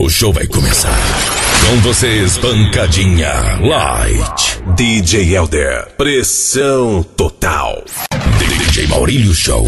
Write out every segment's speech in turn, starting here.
O show vai começar. Com vocês, Pancadinha Light. DJ Elder. Pressão total. DJ Maurílio Show.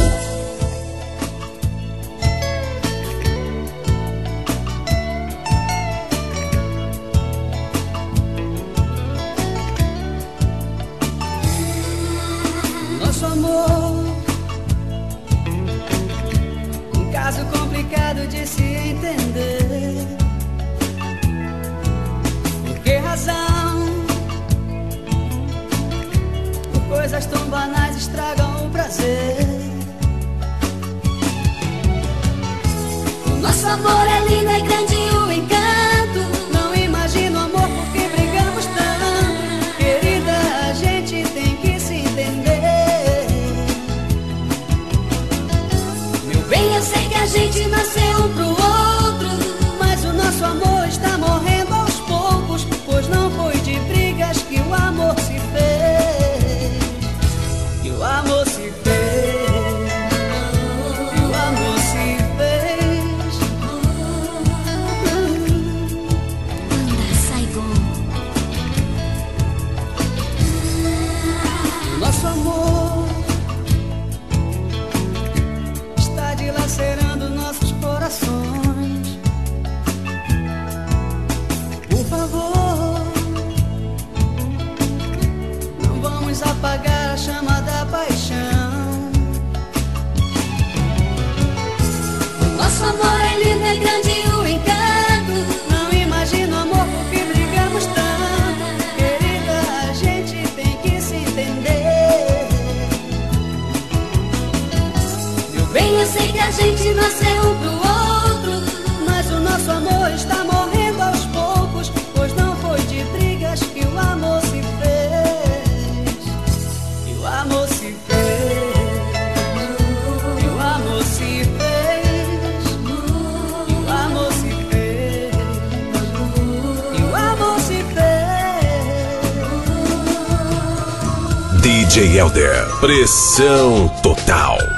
DJ Elder. Pressão total.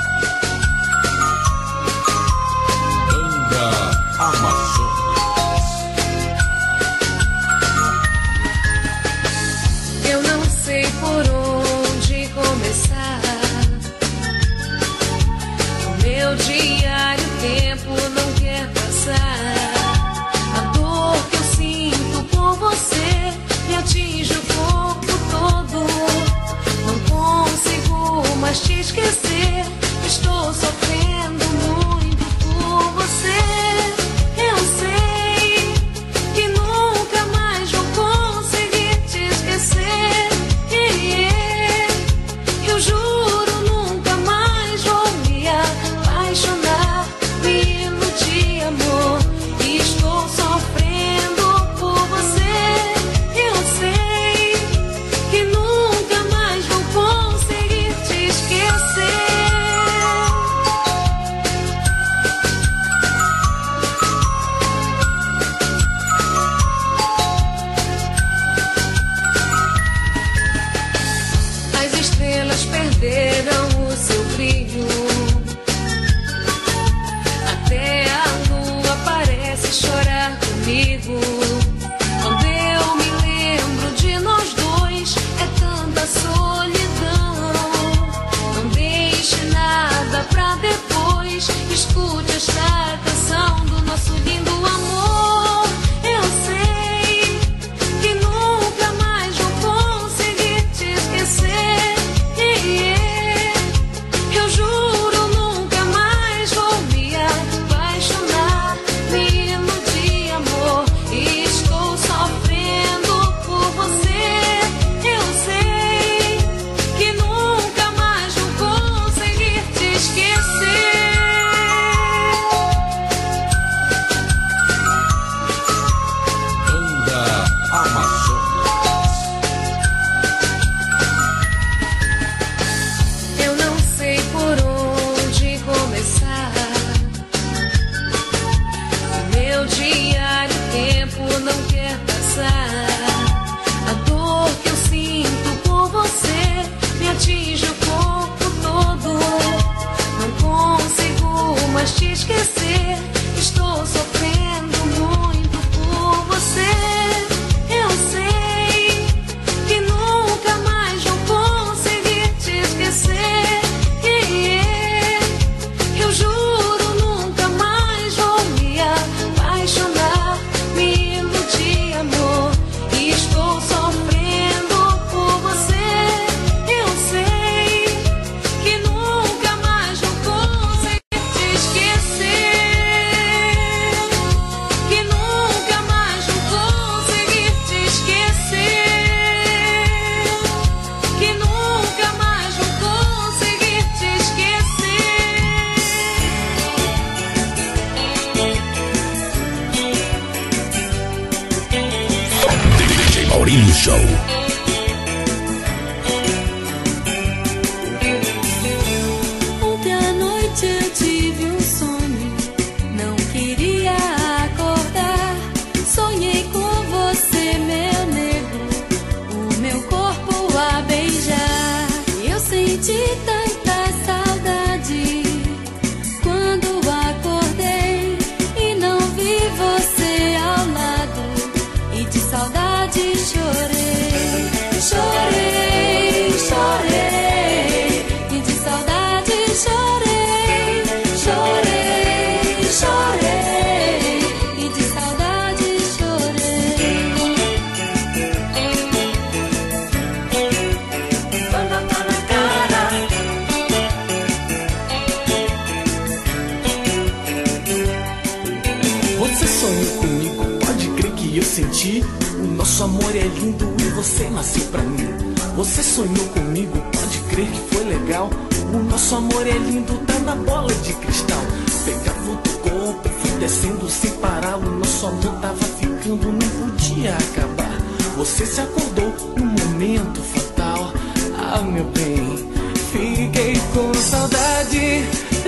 Você nasceu pra mim. Você sonhou comigo, pode crer que foi legal. O nosso amor é lindo, tá na bola de cristal. Pegava o teu corpo, fui descendo sem parar. O nosso amor tava ficando, não podia acabar. Você se acordou num momento fatal. Ah, meu bem, fiquei com saudade.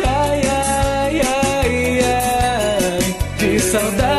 Ai, ai, ai, ai. De saudade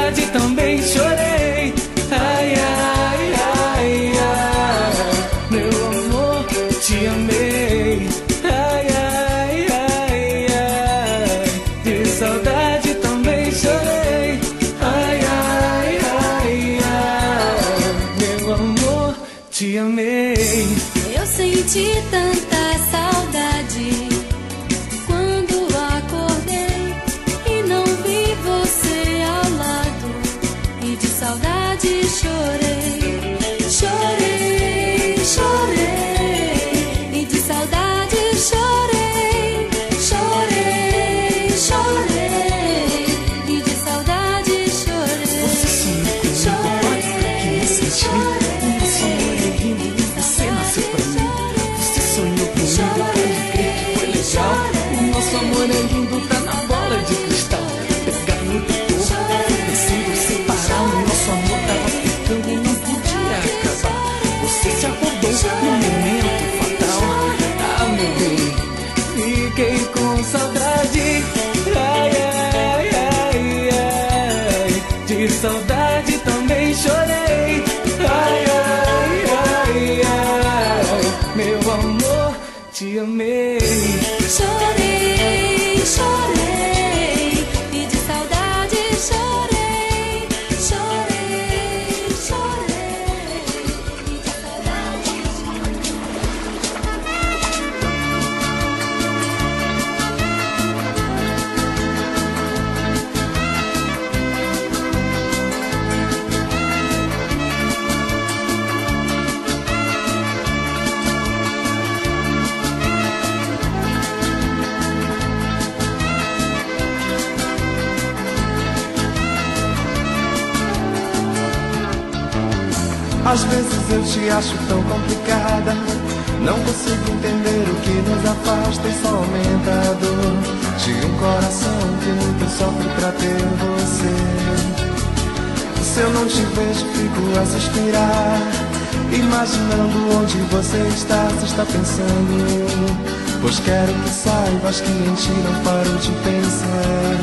pensando. Pois quero que saibas que em ti não paro de pensar.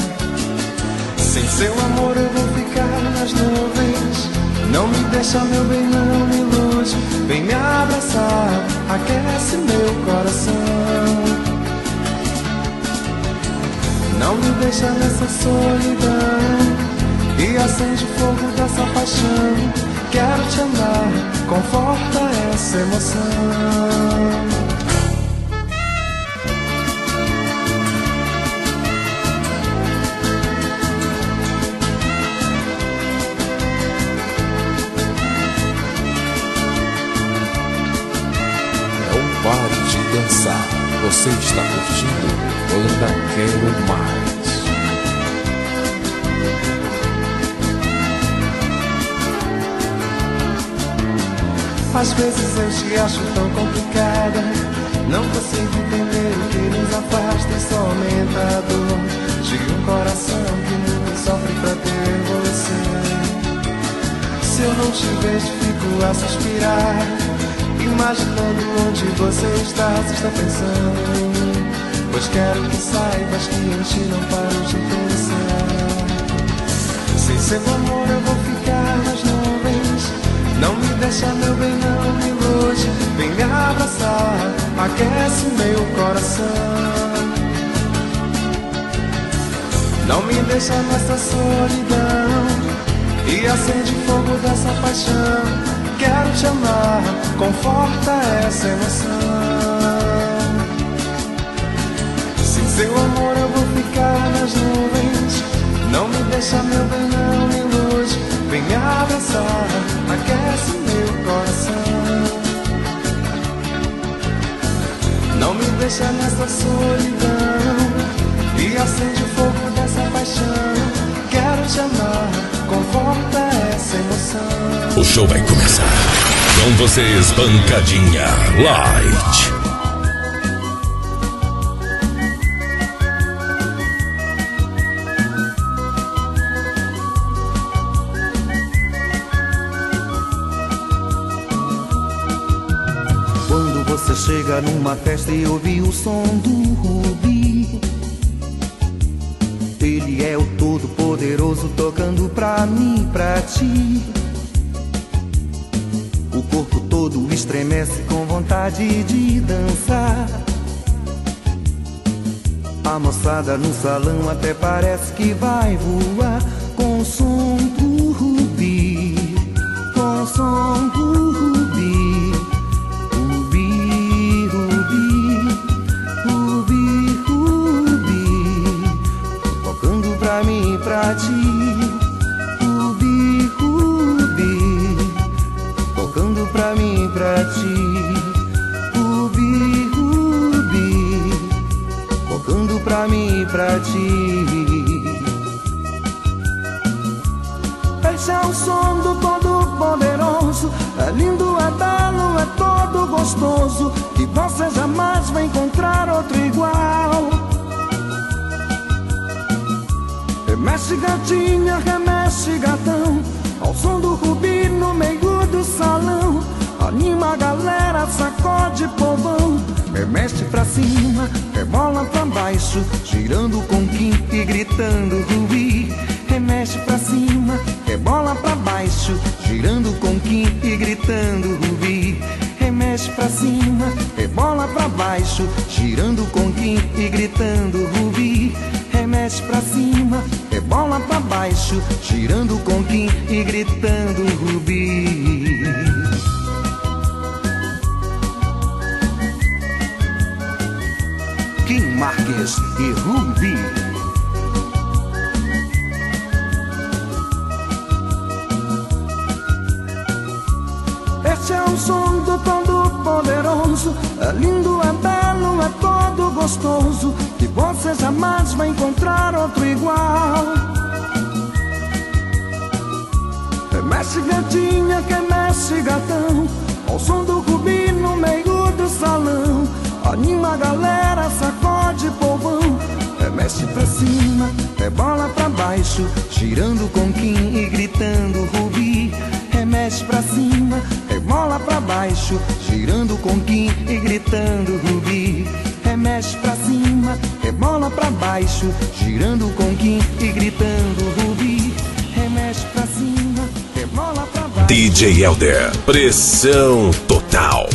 Sem seu amor eu vou ficar nas nuvens. Não me deixa, meu bem, não me ilude. Vem me abraçar, aquece meu coração. Não me deixa nessa solidão. E acende o fogo dessa paixão. Quero te amar, conforta essa emoção. Você está curtindo? Eu ainda quero mais. Às vezes eu te acho tão complicada. Não consigo entender o que nos afasta e só aumenta a dor de um coração que muito sofre pra ter você. Se eu não te vejo, fico a suspirar. Imaginando onde você está, se está pensando. Pois quero que saibas que em ti não paro de pensar. Sem seu amor eu vou ficar nas nuvens. Não me deixa, meu bem, não me ilude. Vem me abraçar, aquece meu coração. Não me deixa nessa solidão E acende o fogo dessa paixão Quero te amar, conforta essa emoção. Sem seu amor eu vou ficar nas nuvens. Não me deixa, meu bem, não me ilude. Vem abraçar, aquece meu coração. Não me deixa nessa solidão. E acende o fogo dessa paixão. Quero te amar, conforta essa emoção. O show vai começar. Com vocês, Pancadinha Light. Quando você chega numa festa e ouve o som do Rubi É o todo-poderoso tocando pra mim, pra ti. O corpo todo estremece com vontade de dançar. A moçada no salão até parece que vai voar baixo Girando com Kim e gritando rubi Remexe pra cima, rebola pra baixo Girando com Kim e gritando rubi Remexe pra cima, rebola pra baixo DJ Elder. Pressão total.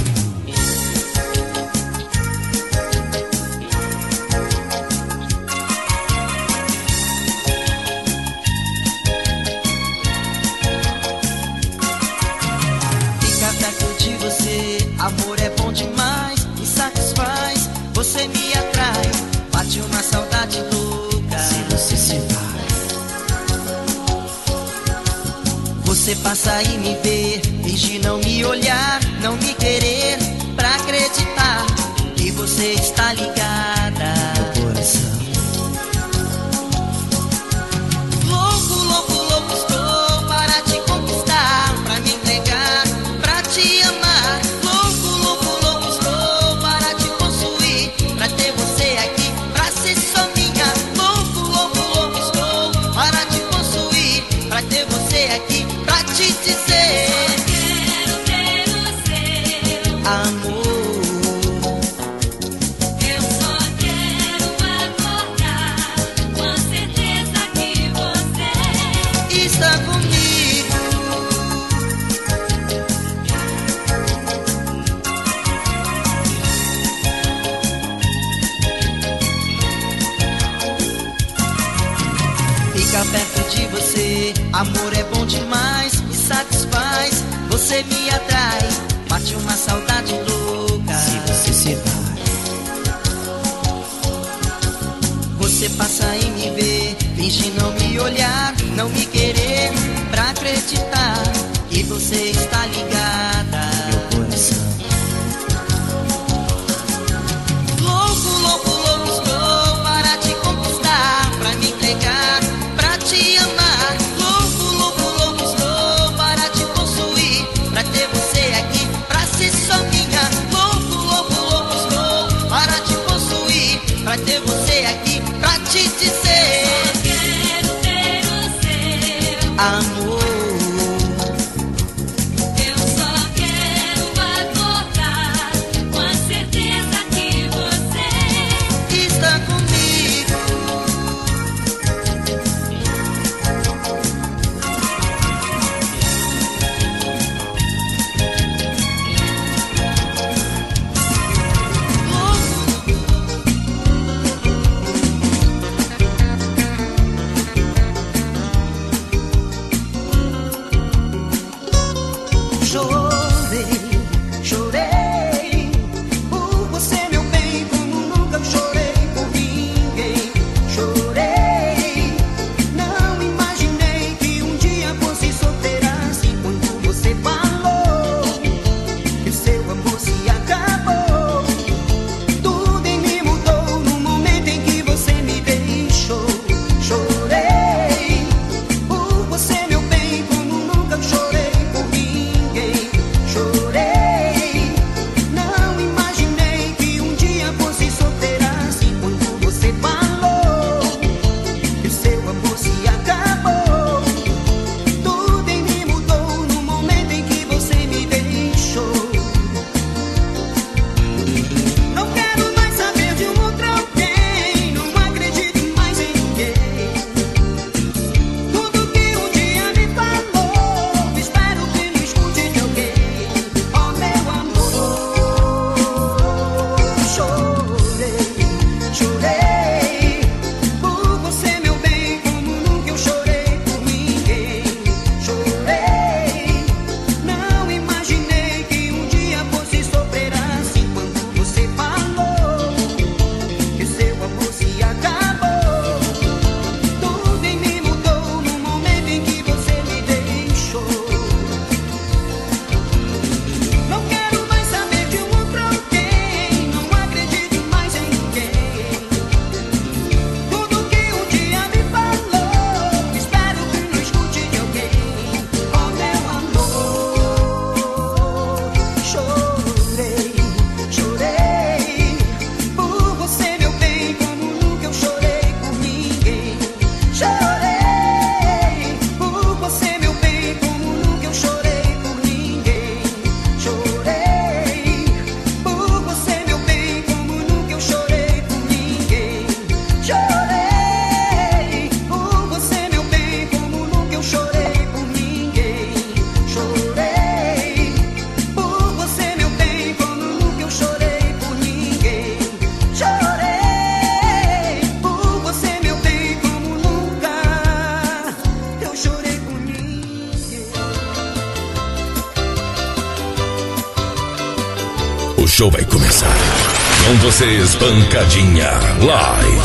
Pancadinha Light.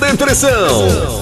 DJ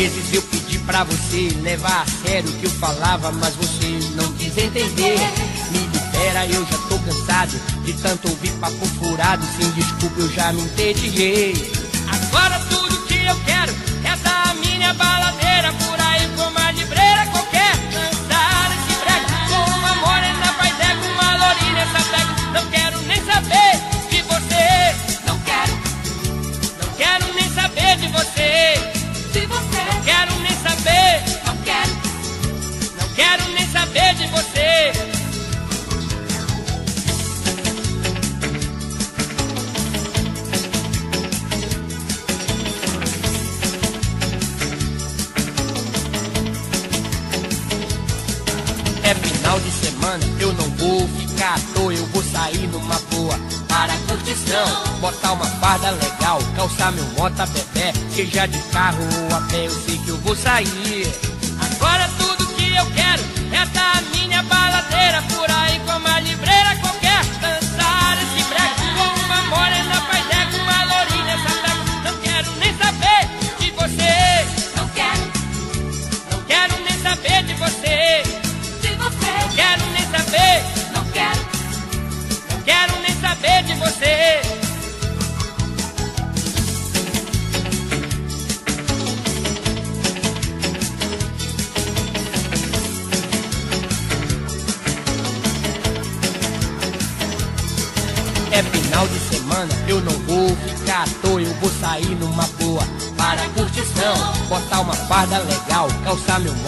vezes eu pedi pra você levar a sério o que eu falava, mas você não quis entender. Me libera, eu já tô cansado de tanto ouvir papo furado. Sem desculpa, eu já me entediei. meu mota bebê, seja de carro ou a pé, eu sei que eu vou sair.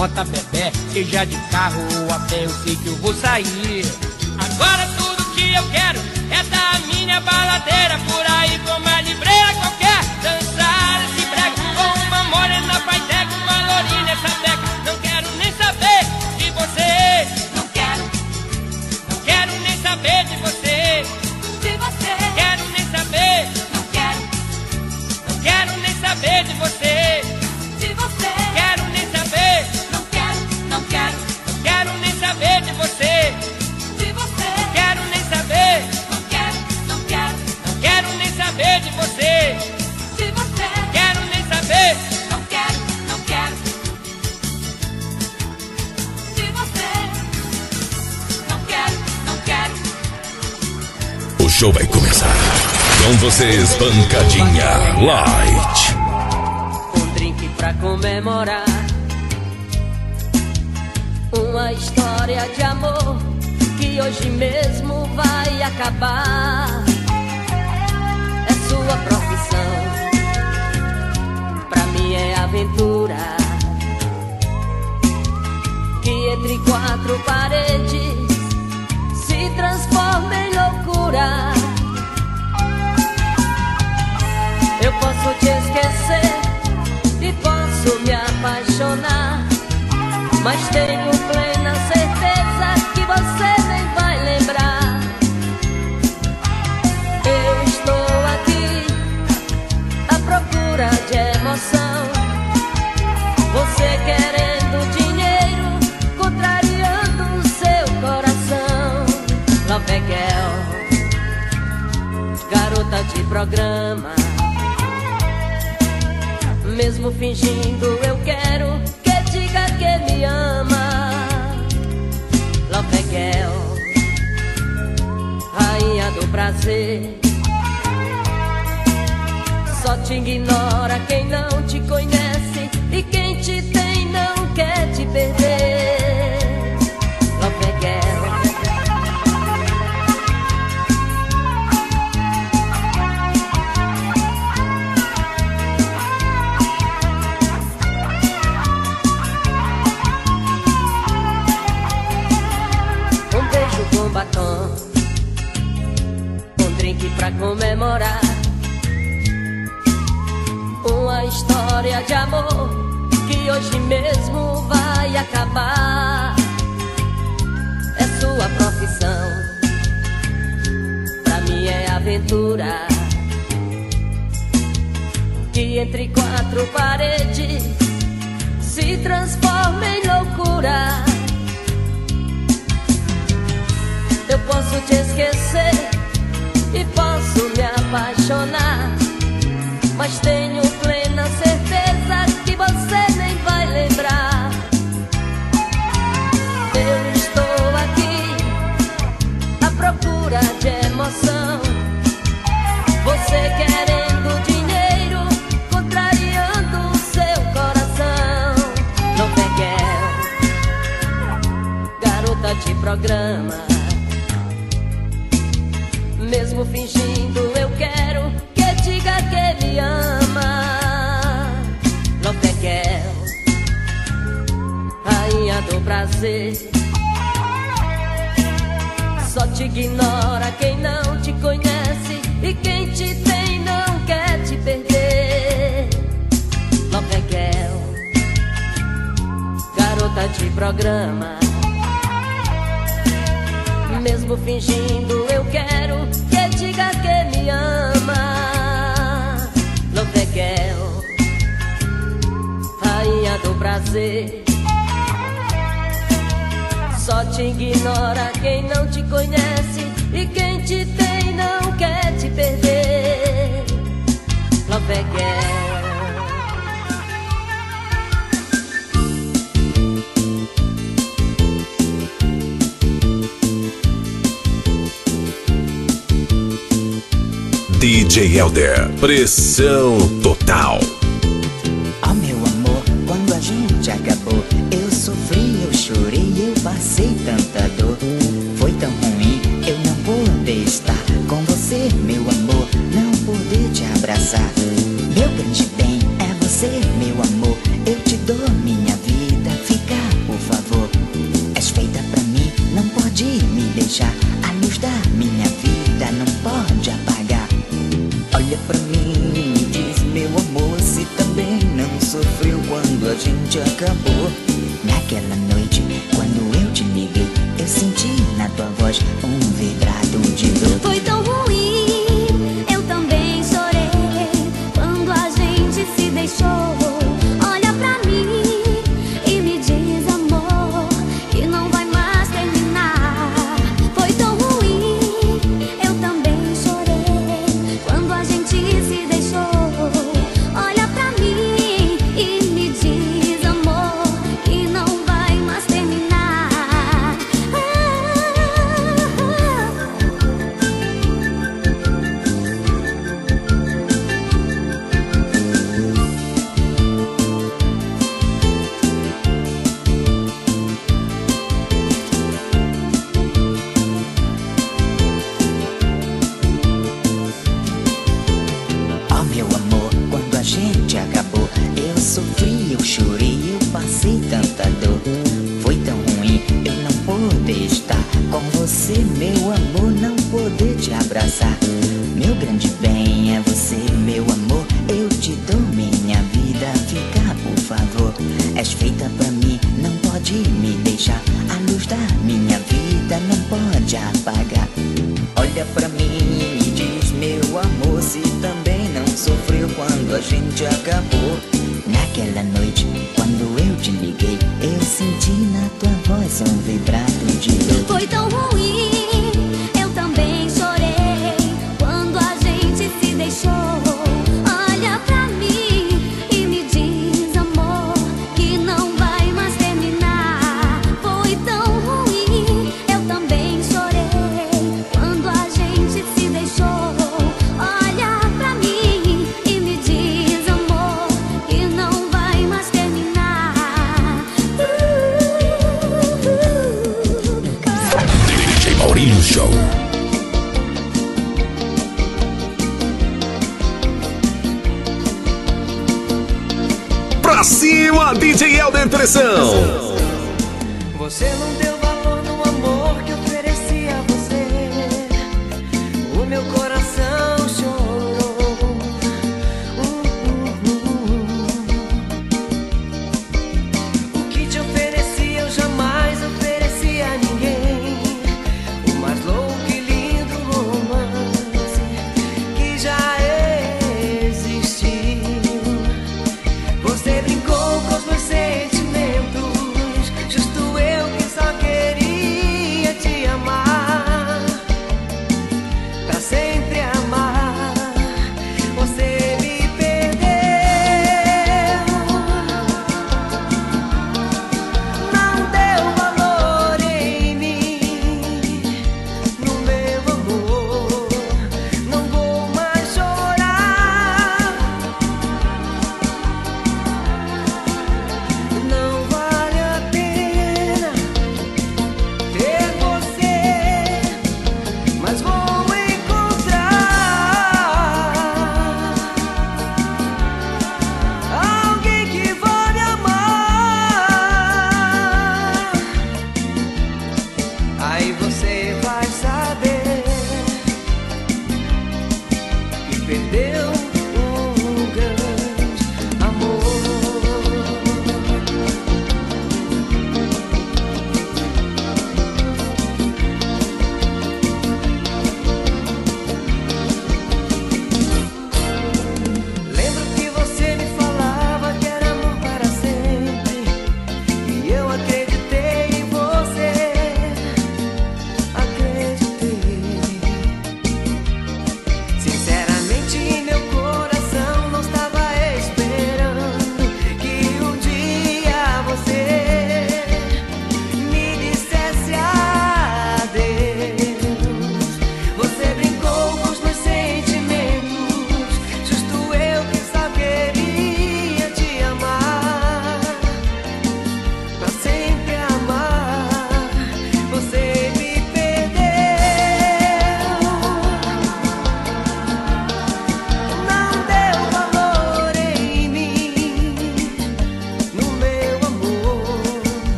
bota bebê, seja de carro ou a pé, eu sei que eu vou sair. Com vocês, DJ. Pressão total.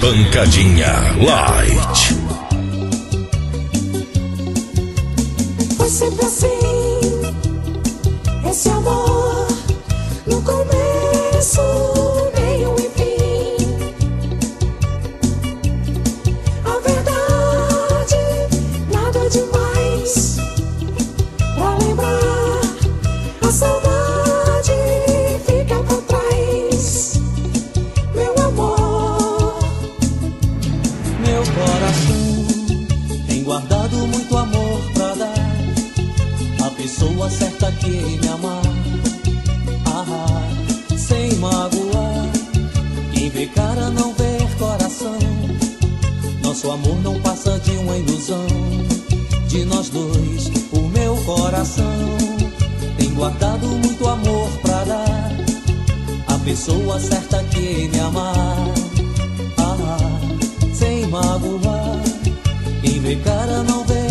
Pancadinha Light. pessoa certa que me amar. Ah, sem magoar. Quem vê cara não vê coração. Nosso amor não passa de uma ilusão. De nós dois, o meu coração tem guardado muito amor pra dar. A pessoa certa que me amar. Ah, sem magoar. Quem vê cara não vê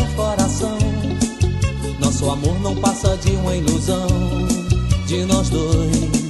o amor não passa de uma ilusão de nós dois.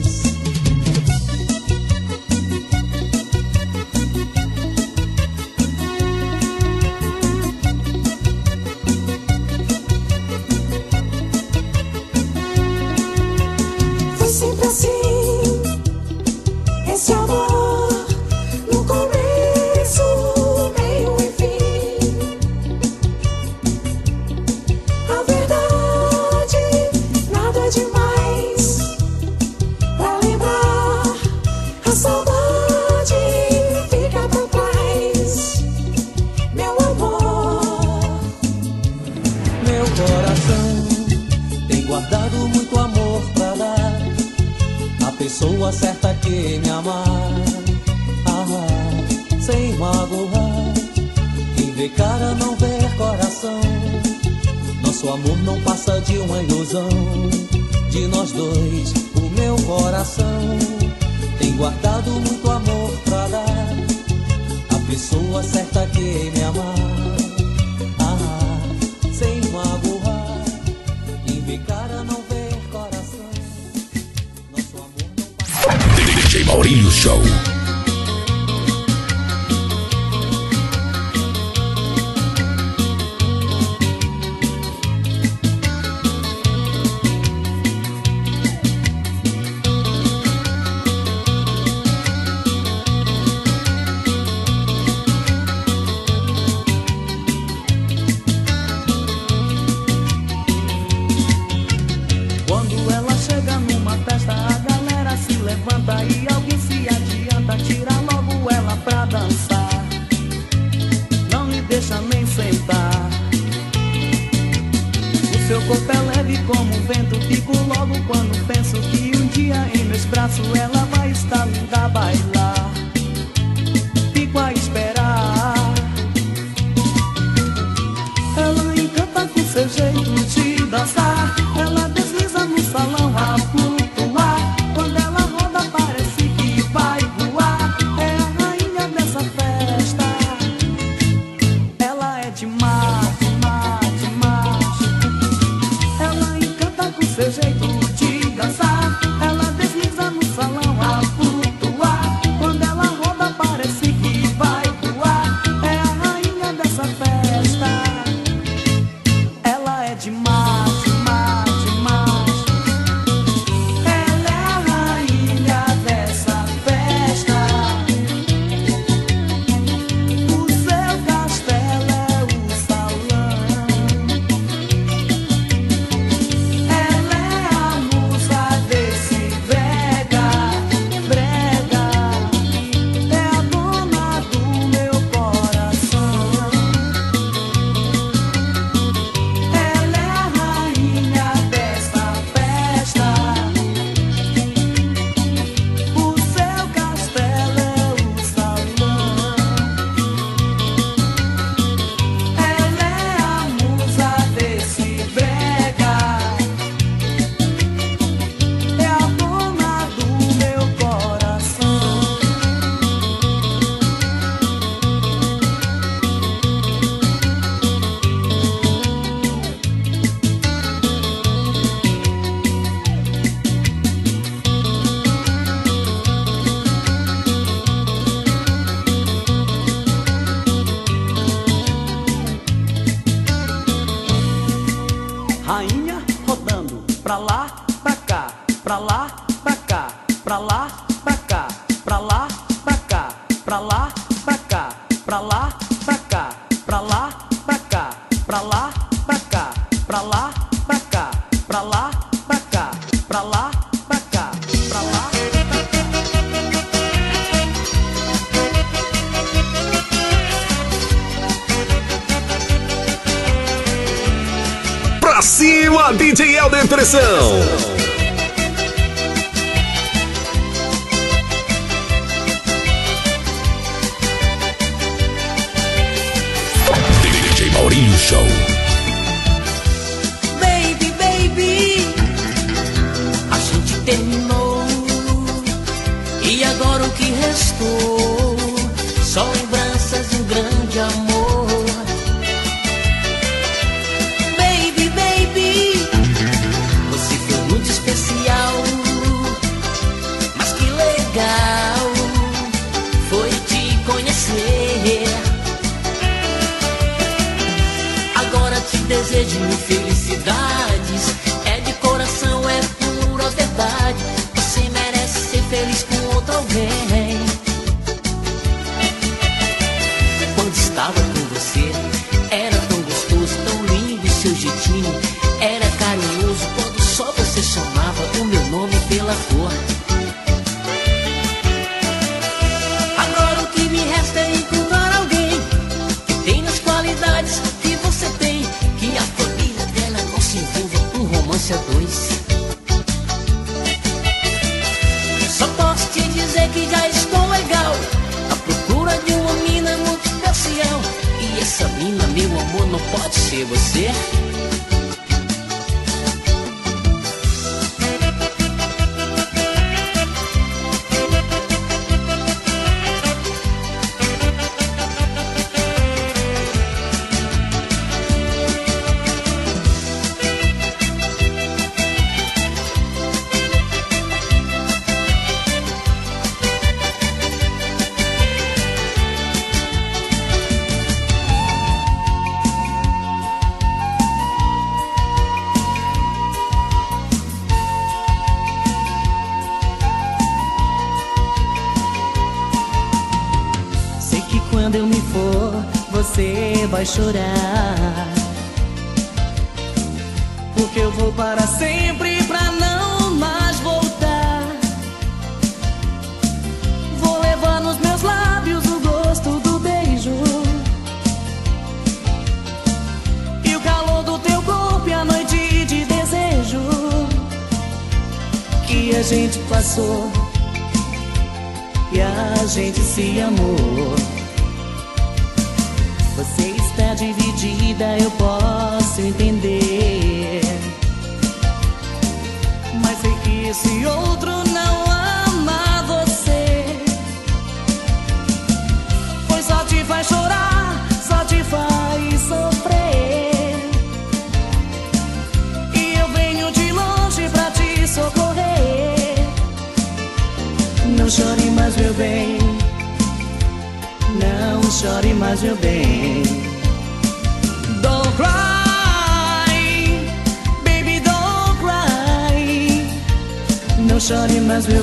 Notícia 2.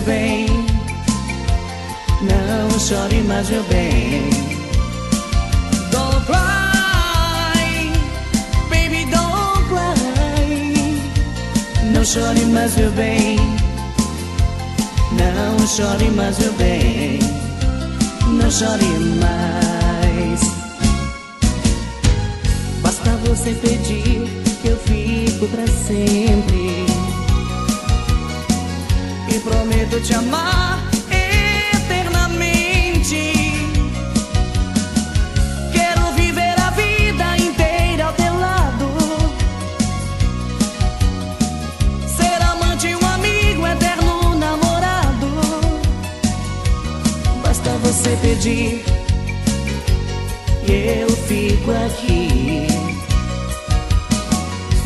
bem. Não chore mais, meu bem. Don't cry, baby, don't cry. Não chore mais, meu bem. Não chore mais, meu bem. Não chore mais. Basta você pedir que eu fico pra sempre e prometo te amar eternamente. Quero viver a vida inteira ao teu lado. Ser amante, um amigo, eterno namorado. Basta você pedir e eu fico aqui.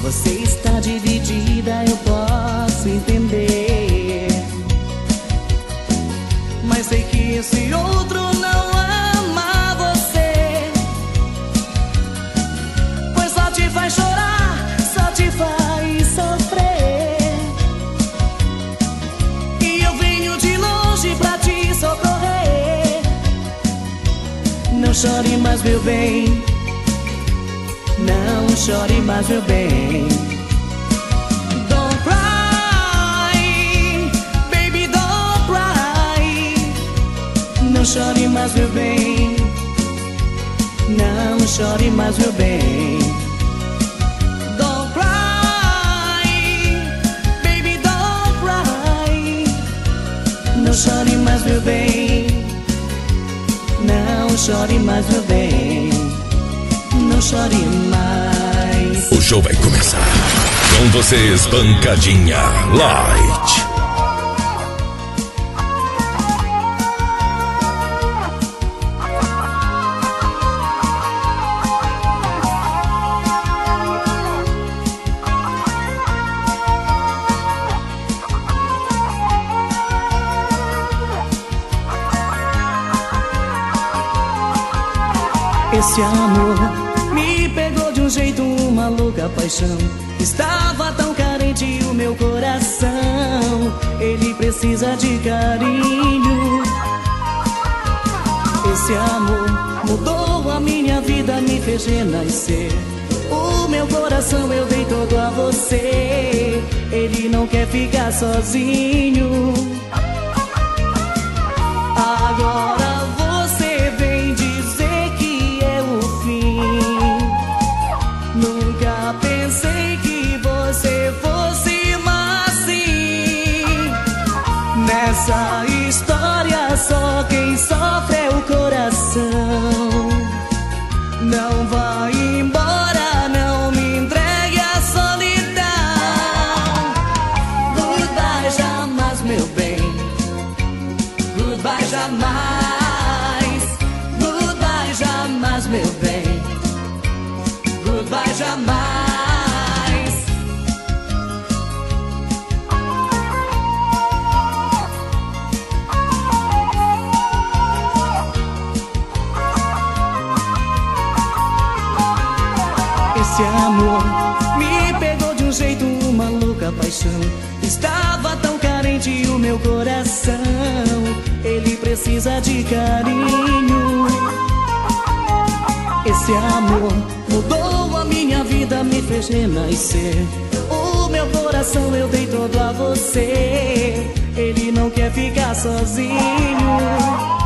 Você está dividida, eu posso entender. Mas sei que esse outro não ama você. Pois só te faz chorar, só te faz sofrer. E eu venho de longe pra te socorrer. Não chore mais, meu bem. Não chore mais, meu bem. chore mais, meu bem. Não chore mais, meu bem. Don't cry, baby, don't cry. Não chore mais, meu bem. Não chore mais, meu bem. Não chore mais. O show vai começar. Com vocês, Bancadinha Light. paixão. Estava tão carente o meu coração. Ele precisa de carinho. Esse amor mudou a minha vida, me fez renascer. O meu coração eu dei todo a você. Ele não quer ficar sozinho. Agora de carinho. Esse amor mudou a minha vida, me fez renascer. O meu coração eu dei todo a você. Ele não quer ficar sozinho.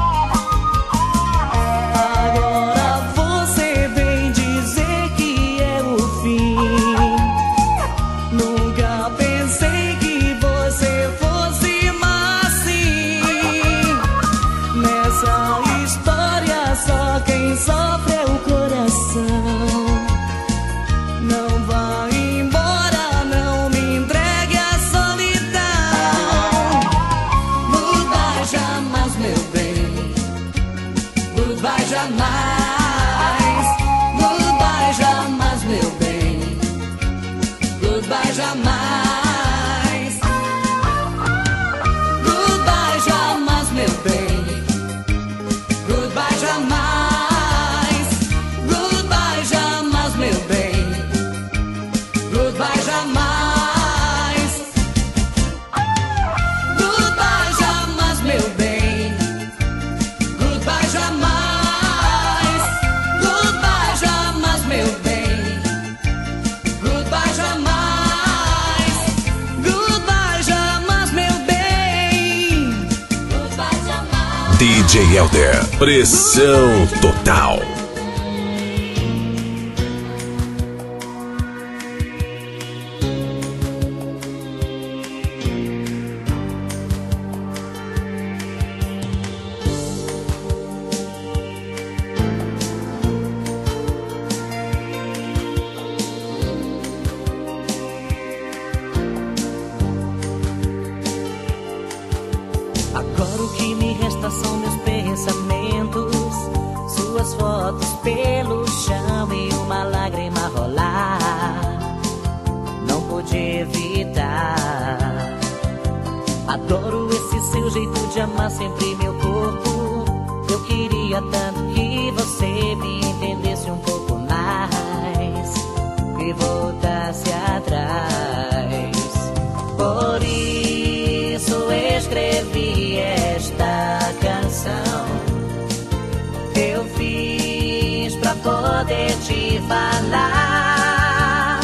Falar.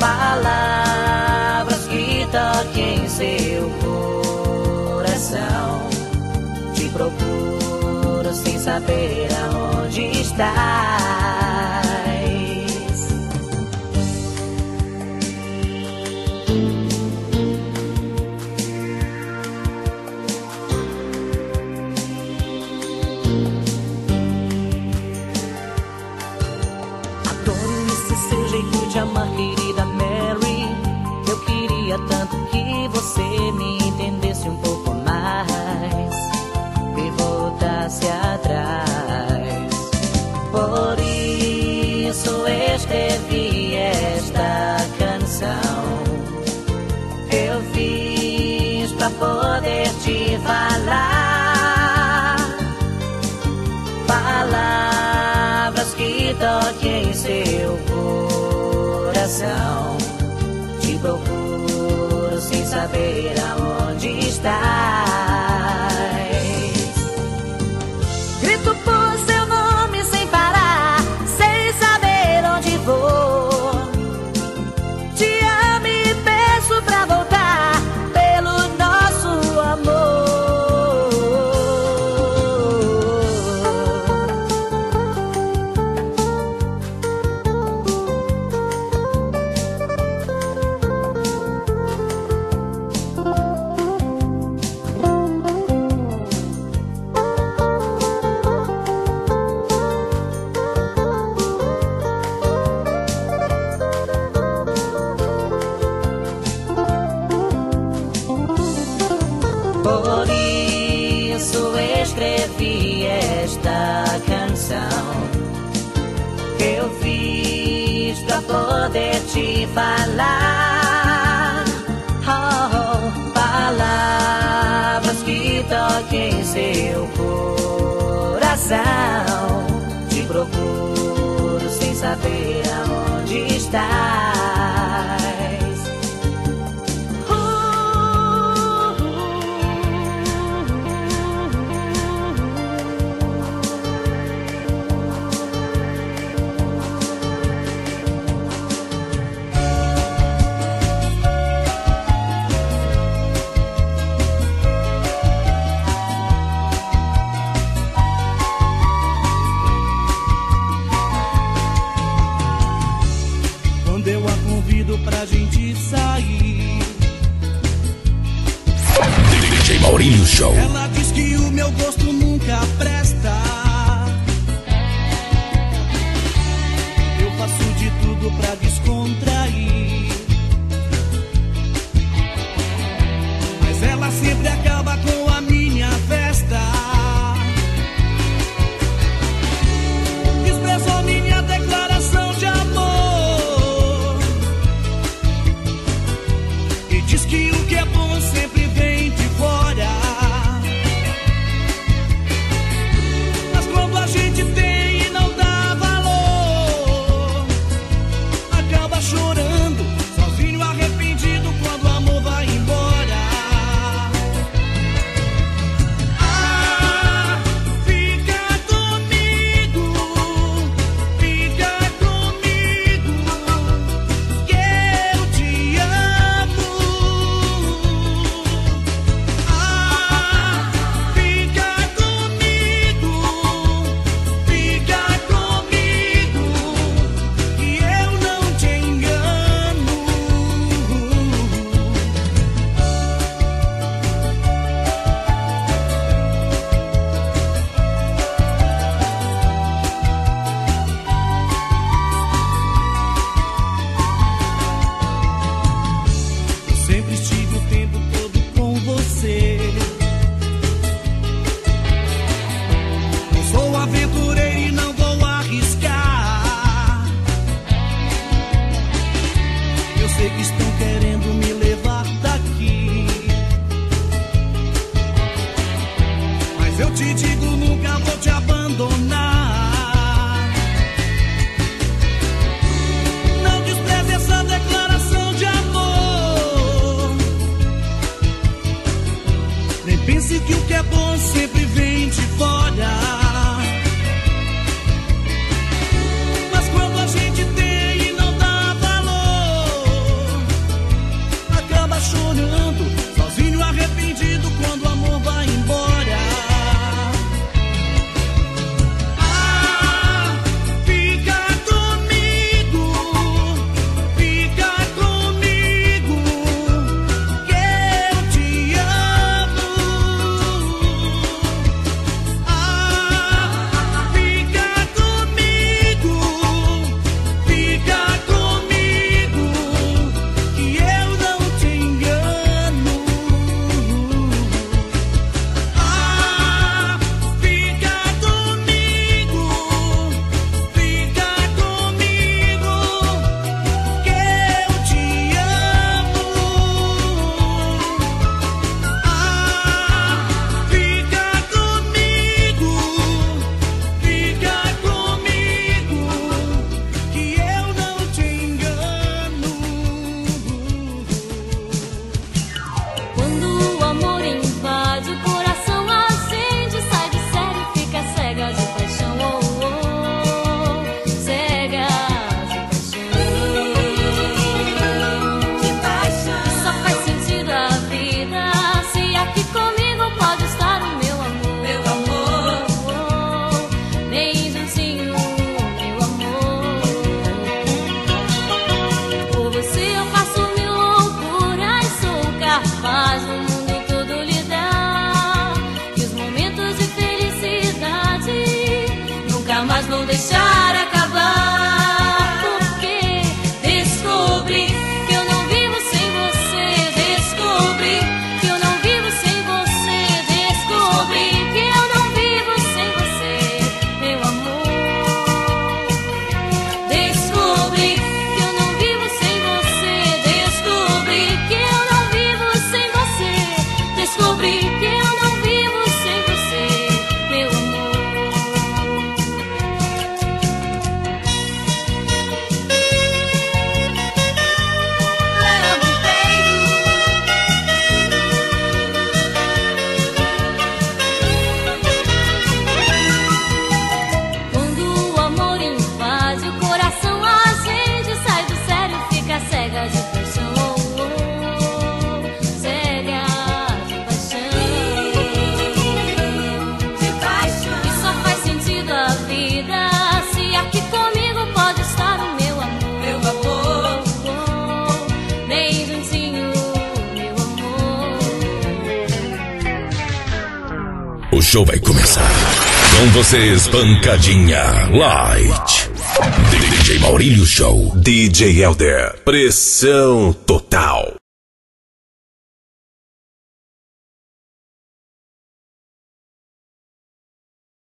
Palavras que toquem seu coração. Te procuro sem saber aonde estás. Me entendesse um pouco mais e voltasse atrás. Por isso escrevi esta canção. Eu fiz pra poder te falar palavras que toquem seu coração. Te procuro saber aonde estás. Que eu fiz pra poder te falar. Oh, palavras que toquem seu coração. Te procuro sem saber aonde estás. Nunca presta. Eu faço de tudo pra Pancadinha Light. DJ Maurílio Show. DJ Elder. Pressão total.